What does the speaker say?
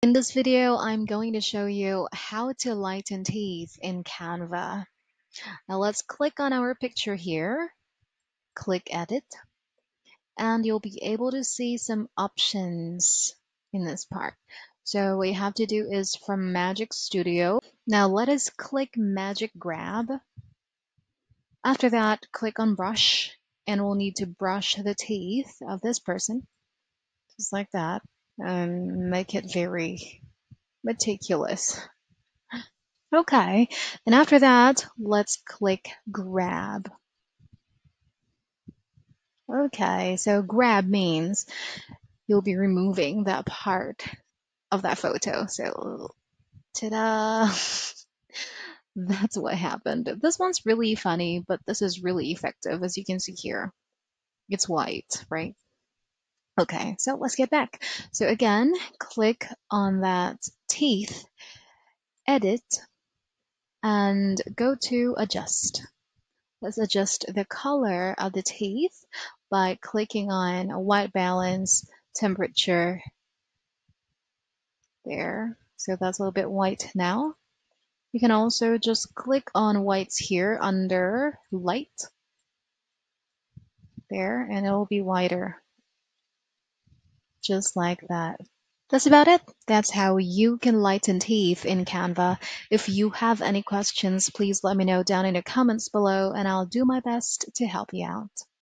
In this video, I'm going to show you how to lighten teeth in Canva. Now let's click on our picture here, click edit, and you'll be able to see some options in this part. So what you have to do is from Magic Studio. Now let us click Magic Grab. After that, click on brush and we'll need to brush the teeth of this person, just like that, and make it very meticulous. Okay, and after that, let's click grab. Okay, so grab means you'll be removing that part of that photo. So, ta-da! That's what happened. This one's really funny, but this is really effective, as you can see here. It's white, right? Okay, so let's get back. So again, click on that teeth, edit, and go to adjust. Let's adjust the color of the teeth by clicking on white balance, temperature, there. So that's a little bit white now. You can also just click on whites here under light there and it will be whiter just like that. That's about it. That's how you can lighten teeth in Canva. If you have any questions, please let me know down in the comments below and I'll do my best to help you out.